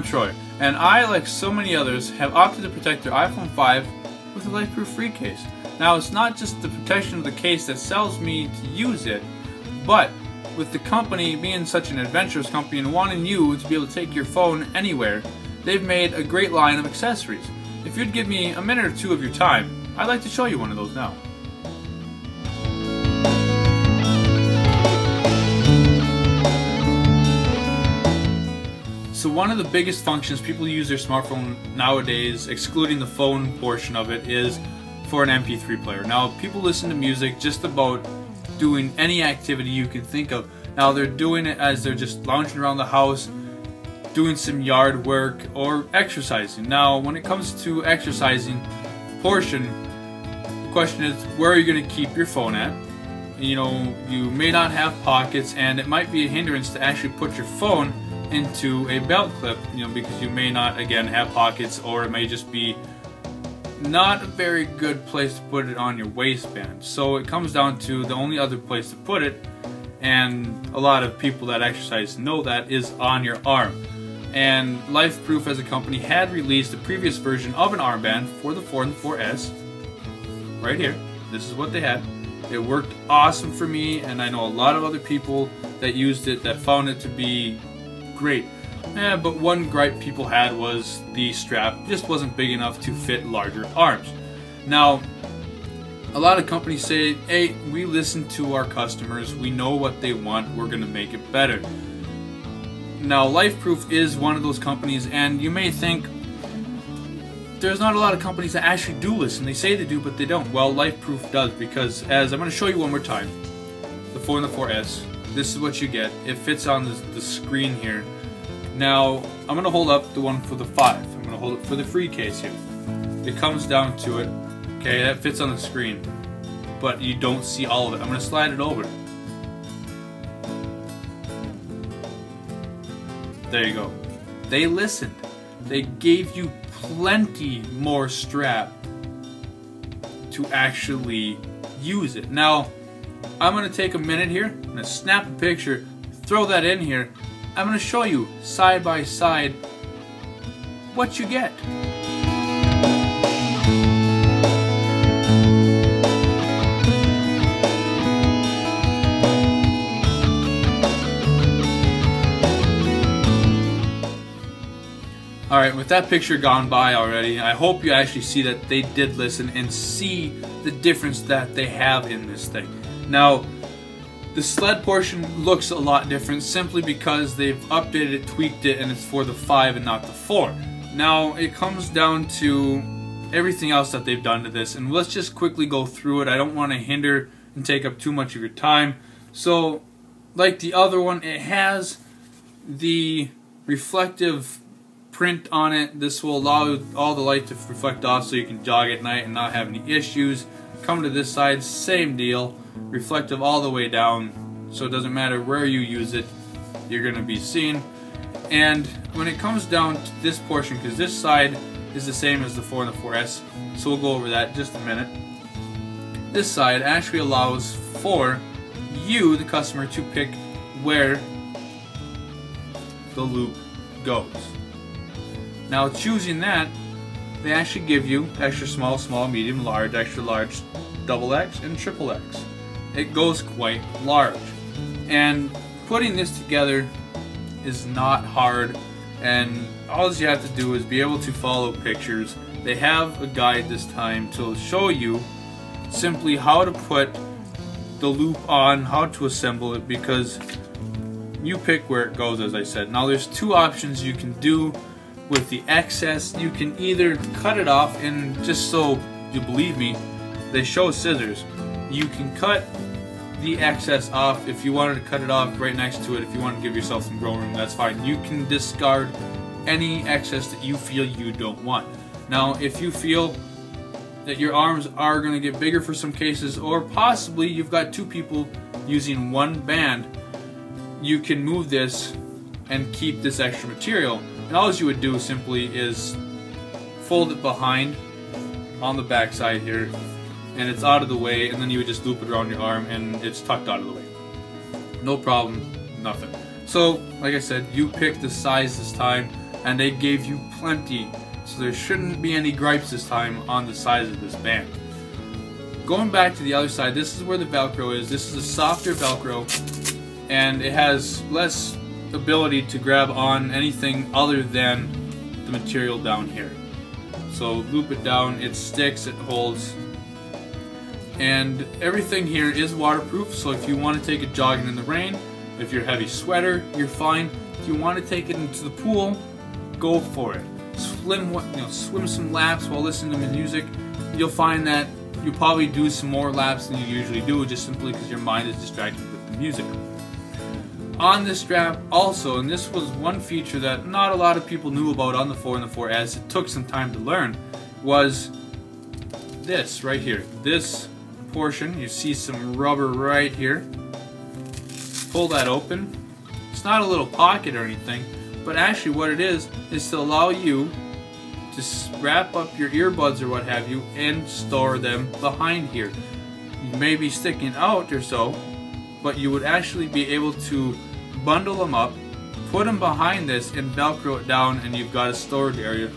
I'm Troy, and I, like so many others, have opted to protect their iPhone 5 with a LifeProof Frē case. Now, it's not just the protection of the case that sells me to use it, but with the company being such an adventurous company and wanting you to be able to take your phone anywhere, they've made a great line of accessories. If you'd give me a minute or two of your time, I'd like to show you one of those now. So one of the biggest functions people use their smartphone nowadays, excluding the phone portion of it, is for an MP3 player. Now, people listen to music just about doing any activity you can think of. Now, they're doing it as they're just lounging around the house, doing some yard work, or exercising. Now, when it comes to exercising portion, the question is, where are you going to keep your phone at? You know, you may not have pockets, and it might be a hindrance to actually put your phone into a belt clip, you know, because you may not, again, have pockets or it may just be not a very good place to put it on your waistband. So it comes down to the only other place to put it, and a lot of people that exercise know that, is on your arm. And LifeProof as a company had released a previous version of an armband for the 4 and the 4S. Right here. This is what they had. It worked awesome for me, and I know a lot of other people that used it that found it to be great. Eh, but one gripe people had was the strap just wasn't big enough to fit larger arms. Now, a lot of companies say, hey, we listen to our customers, we know what they want, we're going to make it better. Now, LifeProof is one of those companies, and you may think there's not a lot of companies that actually do listen. They say they do, but they don't. Well, LifeProof does, because as I'm going to show you one more time, the 4 and the 4S, this is what you get. It fits on the, the screen here. Now, I'm going to hold up the one for the 5. I'm going to hold it for the Frē case here. It comes down to it. Okay, that fits on the screen. But you don't see all of it. I'm going to slide it over. There you go. They listened. They gave you plenty more strap to actually use it. Now, I'm going to take a minute here. I'm going to snap a picture, throw that in here. I'm going to show you side by side what you get. Alright, with that picture gone by already, I hope you actually see that they did listen and see the difference that they have in this thing. Now, the sled portion looks a lot different simply because they've updated it, tweaked it, and it's for the 5 and not the 4. Now, it comes down to everything else that they've done to this, and let's just quickly go through it. I don't want to hinder and take up too much of your time. So, like the other one, it has the reflective print on it. This will allow all the light to reflect off so you can jog at night and not have any issues. Come to this side, same deal. Reflective all the way down, so it doesn't matter where you use it, you're going to be seen. And when it comes down to this portion, because this side is the same as the 4 and the 4S, so we'll go over that just a minute. This side actually allows for you, the customer, to pick where the loop goes. Now choosing that, they actually give you extra small, small, medium, large, extra large, double X, and triple X. It goes quite large. And putting this together is not hard and all you have to do is be able to follow pictures. They have a guide this time to show you simply how to put the loop on, how to assemble it because you pick where it goes as I said. Now there's two options you can do with the excess. You can either cut it off and just so you believe me, they show scissors. You can cut the excess off if you wanted to cut it off right next to it if you want to give yourself some growing room that's fine you can discard any excess that you feel you don't want now if you feel that your arms are going to get bigger for some cases or possibly you've got two people using one band you can move this and keep this extra material and all you would do simply is fold it behind on the back side here and it's out of the way and then you would just loop it around your arm and it's tucked out of the way. No problem, nothing. So, like I said, you picked the size this time. and they gave you plenty. So there shouldn't be any gripes this time on the size of this band. Going back to the other side, this is where the Velcro is. This is a softer Velcro, and it has less ability to grab on anything other than the material down here. So loop it down, it sticks, it holds, and everything here is waterproof. So if you want to take it jogging in the rain, if you're a heavy sweater, you're fine. If you want to take it into the pool, go for it. Swim, you know, swim some laps while listening to the music. You'll find that you'll probably do some more laps than you usually do, just simply because your mind is distracted with the music. On this strap, also, and this was one feature that not a lot of people knew about on the 4 and the 4 as it took some time to learn, was this right here. This portion, you see some rubber right here. Pull that open. It's not a little pocket or anything, but actually what it is, is to allow you to wrap up your earbuds or what have you and store them behind here. You may be sticking out or so, but you would actually be able to bundle them up, put them behind this and velcro it down and you've got a storage area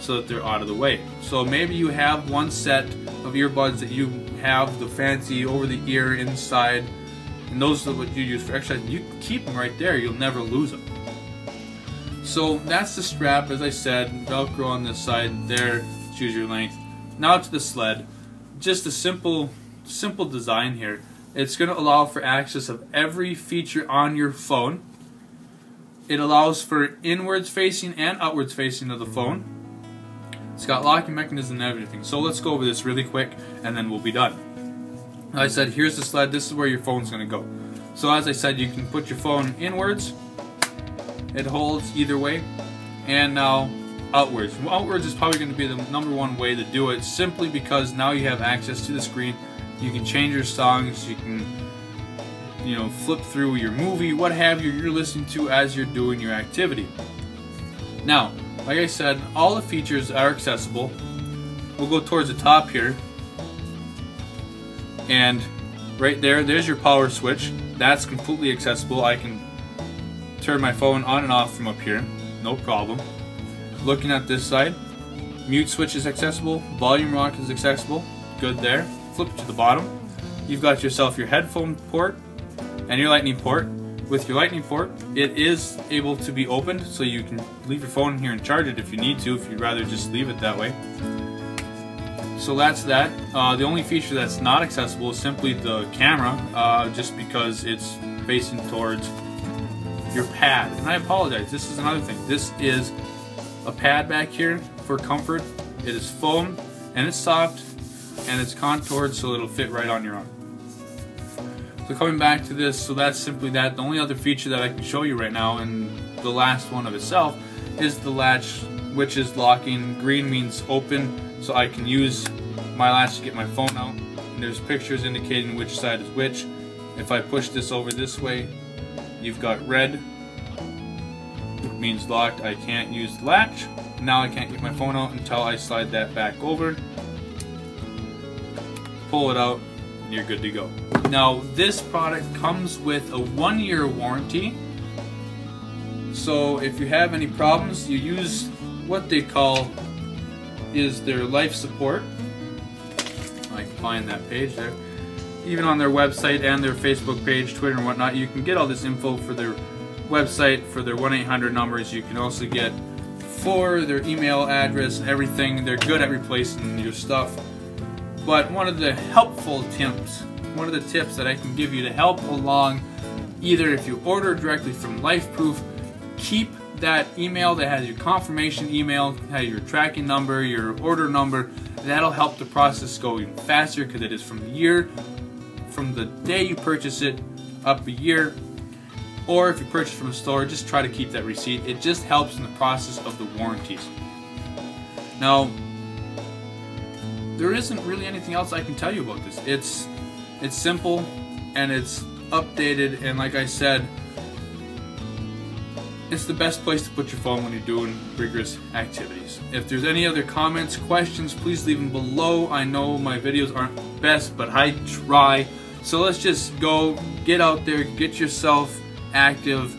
so that they're out of the way. So maybe you have one set of earbuds that you have the fancy over the ear inside and those are what you use for exercise. You keep them right there, you'll never lose them. So that's the strap, as I said, Velcro on this side, there, choose your length. Now to the sled, just a simple, simple design here. It's going to allow for access of every feature on your phone. It allows for inwards facing and outwards facing of the phone. It's got locking mechanism and everything. So let's go over this really quick and then we'll be done. I said, here's the sled, this is where your phone's going to go. So as I said, you can put your phone inwards, it holds either way, and now outwards. Outwards is probably going to be the number one way to do it, simply because now you have access to the screen, you can change your songs, you can you know, flip through your movie, what have you, you're listening to as you're doing your activity. Now, like I said, all the features are accessible. We'll go towards the top here. And right there, there's your power switch. That's completely accessible. I can turn my phone on and off from up here. No problem. Looking at this side, mute switch is accessible. Volume rock is accessible. Good there. Flip to the bottom. You've got yourself your headphone port and your lightning port with your lightning port, it is able to be opened, so you can leave your phone here and charge it if you need to, if you'd rather just leave it that way. So that's that. Uh, the only feature that's not accessible is simply the camera, uh, just because it's facing towards your pad. And I apologize, this is another thing. This is a pad back here for comfort. It is foam, and it's soft, and it's contoured so it'll fit right on your arm. So coming back to this, so that's simply that. The only other feature that I can show you right now, and the last one of itself, is the latch, which is locking. Green means open, so I can use my latch to get my phone out. And there's pictures indicating which side is which. If I push this over this way, you've got red, means locked. I can't use the latch. Now I can't get my phone out until I slide that back over, pull it out, and you're good to go. Now, this product comes with a one-year warranty. So if you have any problems, you use what they call is their life support. I can find that page there. Even on their website and their Facebook page, Twitter and whatnot, you can get all this info for their website, for their 1-800 numbers. You can also get for their email address and everything. They're good at replacing your stuff. But one of the helpful tips one of the tips that I can give you to help along either if you order directly from LifeProof, keep that email that has your confirmation email, has your tracking number, your order number. That'll help the process go even faster because it is from the year, from the day you purchase it up a year. Or if you purchase from a store, just try to keep that receipt. It just helps in the process of the warranties. Now, there isn't really anything else I can tell you about this. It's it's simple and it's updated and like I said, it's the best place to put your phone when you're doing rigorous activities. If there's any other comments, questions, please leave them below. I know my videos aren't best, but I try. So let's just go, get out there, get yourself active,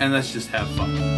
and let's just have fun.